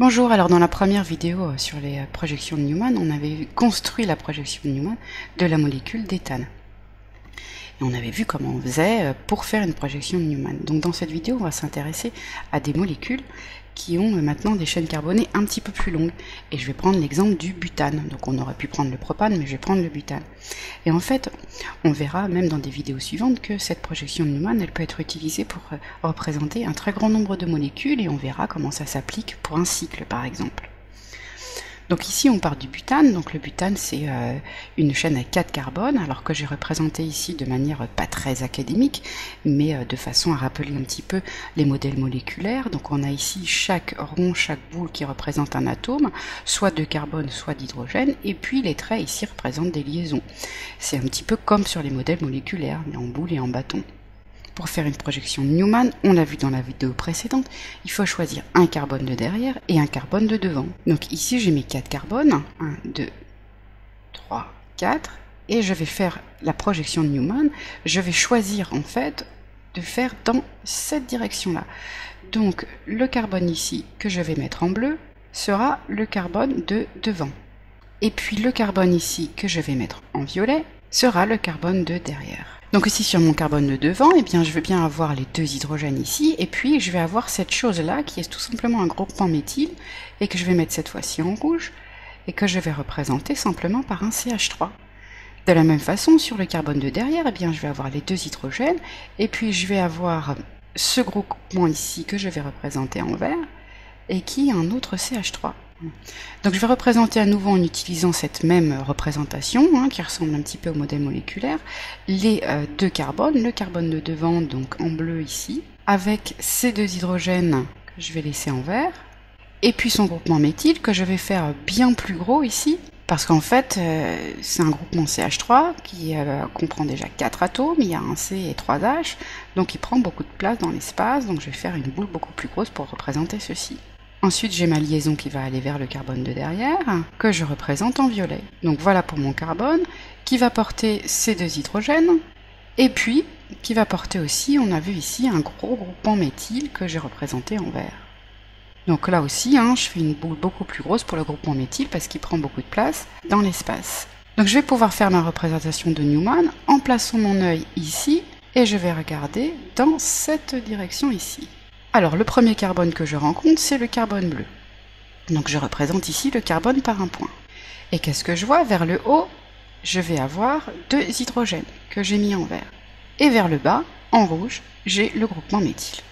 Bonjour, alors dans la première vidéo euh, sur les euh, projections de Newman, on avait construit la projection de Newman de la molécule d'éthane. Et on avait vu comment on faisait euh, pour faire une projection de Newman. Donc dans cette vidéo, on va s'intéresser à des molécules qui ont maintenant des chaînes carbonées un petit peu plus longues. Et je vais prendre l'exemple du butane. Donc on aurait pu prendre le propane, mais je vais prendre le butane. Et en fait, on verra même dans des vidéos suivantes que cette projection de Newman, elle peut être utilisée pour euh, représenter un très grand nombre de molécules et on verra comment ça s'applique pour un cycle par exemple. Donc ici on part du butane, donc le butane c'est euh, une chaîne à 4 carbones, alors que j'ai représenté ici de manière pas très académique, mais euh, de façon à rappeler un petit peu les modèles moléculaires. Donc on a ici chaque rond, chaque boule qui représente un atome, soit de carbone, soit d'hydrogène, et puis les traits ici représentent des liaisons. C'est un petit peu comme sur les modèles moléculaires, mais en boule et en bâton. Pour faire une projection Newman, on l'a vu dans la vidéo précédente, il faut choisir un carbone de derrière et un carbone de devant. Donc ici j'ai mes 4 carbones, 1, 2, 3, 4, et je vais faire la projection de Newman. Je vais choisir en fait de faire dans cette direction-là. Donc le carbone ici que je vais mettre en bleu sera le carbone de devant. Et puis le carbone ici que je vais mettre en violet sera le carbone de derrière. Donc ici sur mon carbone de devant, eh bien je vais bien avoir les deux hydrogènes ici, et puis je vais avoir cette chose-là qui est tout simplement un groupement méthyle, et que je vais mettre cette fois-ci en rouge, et que je vais représenter simplement par un CH3. De la même façon, sur le carbone de derrière, eh bien je vais avoir les deux hydrogènes, et puis je vais avoir ce groupement ici que je vais représenter en vert, et qui est un autre CH3. Donc je vais représenter à nouveau en utilisant cette même représentation, hein, qui ressemble un petit peu au modèle moléculaire, les euh, deux carbones, le carbone de devant, donc en bleu ici, avec ces deux hydrogènes que je vais laisser en vert, et puis son groupement méthyle que je vais faire bien plus gros ici, parce qu'en fait, euh, c'est un groupement CH3 qui euh, comprend déjà 4 atomes, il y a un C et 3 H, donc il prend beaucoup de place dans l'espace, donc je vais faire une boule beaucoup plus grosse pour représenter ceci. Ensuite, j'ai ma liaison qui va aller vers le carbone de derrière, que je représente en violet. Donc voilà pour mon carbone, qui va porter ces deux hydrogènes, et puis qui va porter aussi, on a vu ici, un gros groupement méthyle que j'ai représenté en vert. Donc là aussi, hein, je fais une boule beaucoup plus grosse pour le groupement méthyle parce qu'il prend beaucoup de place dans l'espace. Donc je vais pouvoir faire ma représentation de Newman en plaçant mon œil ici et je vais regarder dans cette direction ici. Alors le premier carbone que je rencontre, c'est le carbone bleu. Donc je représente ici le carbone par un point. Et qu'est-ce que je vois Vers le haut, je vais avoir deux hydrogènes que j'ai mis en vert. Et vers le bas, en rouge, j'ai le groupement méthyle.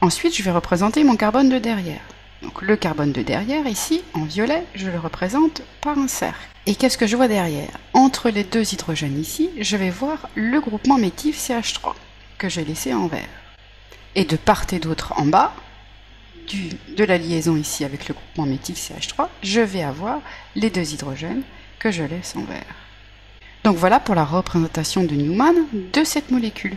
Ensuite, je vais représenter mon carbone de derrière. Donc le carbone de derrière, ici, en violet, je le représente par un cercle. Et qu'est-ce que je vois derrière? Entre les deux hydrogènes ici, je vais voir le groupement méthyle CH3 que j'ai laissé en vert. Et de part et d'autre en bas, du, de la liaison ici avec le groupement méthyle CH3, je vais avoir les deux hydrogènes que je laisse en vert. Donc voilà pour la représentation de Newman de cette molécule.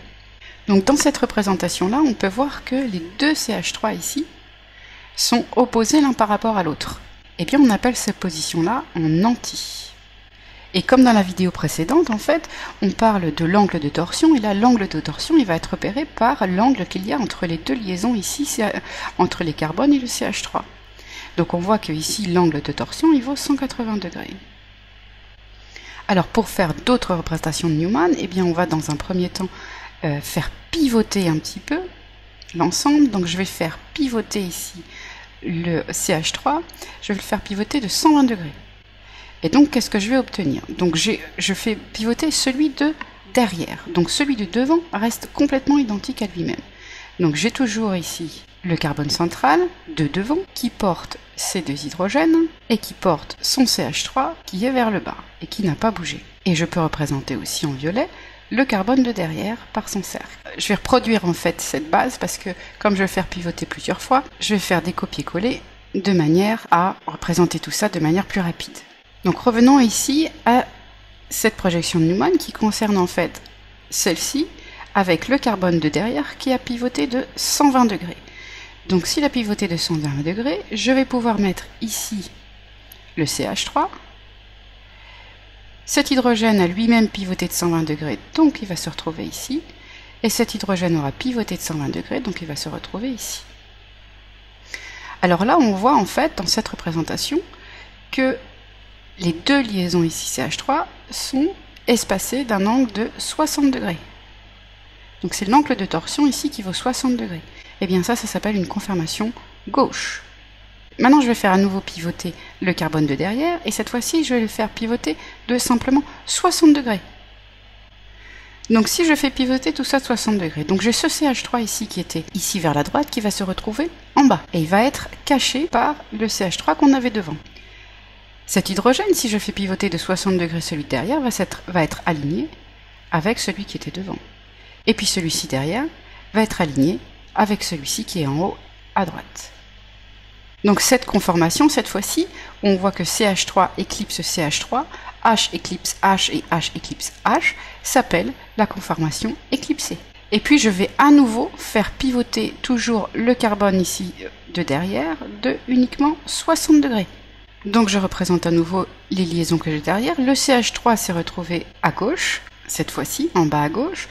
Donc dans cette représentation-là, on peut voir que les deux CH3 ici sont opposés l'un par rapport à l'autre. Eh bien, on appelle cette position-là en anti. Et comme dans la vidéo précédente, en fait, on parle de l'angle de torsion, et là, l'angle de torsion, il va être repéré par l'angle qu'il y a entre les deux liaisons ici, entre les carbones et le CH3. Donc on voit que ici, l'angle de torsion, il vaut 180 degrés. Alors pour faire d'autres représentations de Newman, eh bien on va dans un premier temps euh, faire pivoter un petit peu l'ensemble. Donc je vais faire pivoter ici le CH3, je vais le faire pivoter de 120 degrés. Et donc, qu'est-ce que je vais obtenir? Donc, je fais pivoter celui de derrière. Donc, celui de devant reste complètement identique à lui-même. Donc, j'ai toujours ici le carbone central de devant qui porte ces deux hydrogènes et qui porte son CH3 qui est vers le bas et qui n'a pas bougé. Et je peux représenter aussi en violet le carbone de derrière par son cercle. Je vais reproduire en fait cette base parce que comme je vais faire pivoter plusieurs fois, je vais faire des copier-coller de manière à représenter tout ça de manière plus rapide. Donc revenons ici à cette projection de Newman qui concerne en fait celle-ci avec le carbone de derrière qui a pivoté de 120 degrés. Donc s'il a pivoté de 120 degrés, je vais pouvoir mettre ici le CH3. Cet hydrogène a lui-même pivoté de 120 degrés, donc il va se retrouver ici. Et cet hydrogène aura pivoté de 120 degrés, donc il va se retrouver ici. Alors là, on voit en fait dans cette représentation que les deux liaisons ici CH3 sont espacées d'un angle de 60 degrés. Donc c'est l'angle de torsion ici qui vaut 60 degrés. Et eh bien ça, ça s'appelle une conformation gauche. Maintenant, je vais faire à nouveau pivoter le carbone de derrière, et cette fois-ci, je vais le faire pivoter de simplement 60 degrés. Donc si je fais pivoter tout ça de 60 degrés, donc j'ai ce CH3 ici qui était ici vers la droite qui va se retrouver en bas, et il va être caché par le CH3 qu'on avait devant. Cet hydrogène, si je fais pivoter de 60 degrés celui derrière, va être, aligné avec celui qui était devant. Et puis celui-ci derrière va être aligné avec celui-ci qui est en haut à droite. Donc cette conformation, cette fois-ci, on voit que CH3 éclipse CH3, H éclipse H et H éclipse H, s'appelle la conformation éclipsée. Et puis je vais à nouveau faire pivoter toujours le carbone ici de derrière de uniquement 60 degrés. Donc je représente à nouveau les liaisons que j'ai derrière. Le CH3 s'est retrouvé à gauche, cette fois-ci, en bas à gauche.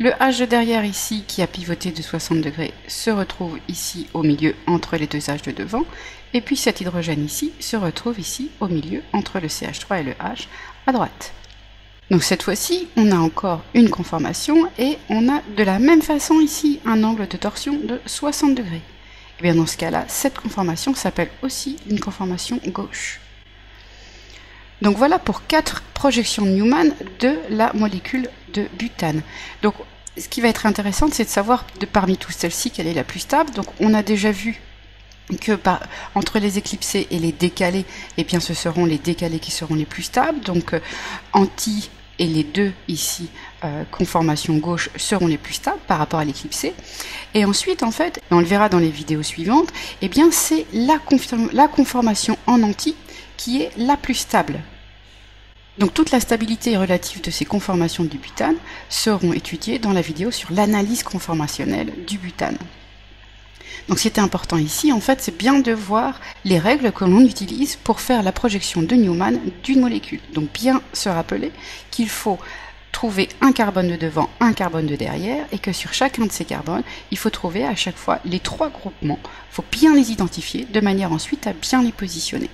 Le H de derrière ici, qui a pivoté de 60 degrés, se retrouve ici au milieu entre les deux H de devant. Et puis cet hydrogène ici se retrouve ici au milieu entre le CH3 et le H à droite. Donc cette fois-ci, on a encore une conformation et on a de la même façon ici un angle de torsion de 60 degrés. Et bien dans ce cas-là, cette conformation s'appelle aussi une conformation gauche. Donc voilà pour quatre projections Newman de la molécule de butane. Donc ce qui va être intéressant, c'est de savoir de parmi toutes celles-ci quelle est la plus stable. Donc on a déjà vu que par, entre les éclipsés et les décalés, eh bien ce seront les décalés qui seront les plus stables. Donc euh, anti et les deux ici, euh, conformation gauche, seront les plus stables par rapport à l'éclipsé. Et ensuite, en fait, on le verra dans les vidéos suivantes, eh bien c'est la, la conformation en anti qui est la plus stable. Donc toute la stabilité relative de ces conformations du butane seront étudiées dans la vidéo sur l'analyse conformationnelle du butane. Donc ce qui est important ici, en fait, c'est bien de voir les règles que l'on utilise pour faire la projection de Newman d'une molécule. Donc bien se rappeler qu'il faut trouver un carbone de devant, un carbone de derrière, et que sur chacun de ces carbones, il faut trouver à chaque fois les trois groupements. Il faut bien les identifier de manière ensuite à bien les positionner.